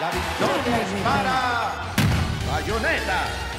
La victoria es para Bayonetta.